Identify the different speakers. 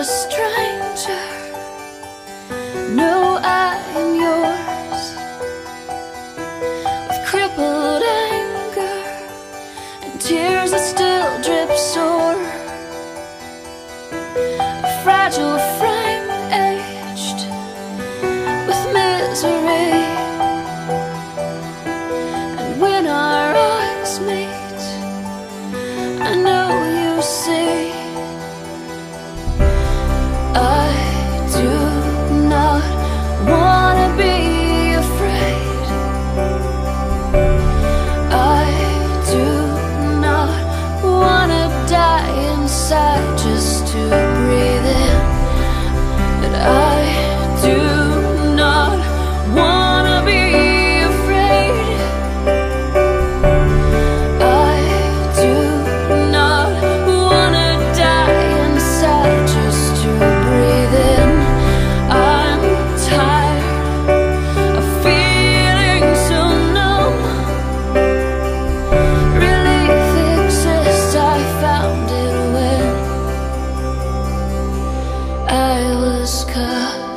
Speaker 1: a stranger. No, I'm yours. With crippled anger And tears that still drip sore A fragile frame aged With misery. And when our eyes meet I know you see. This cut.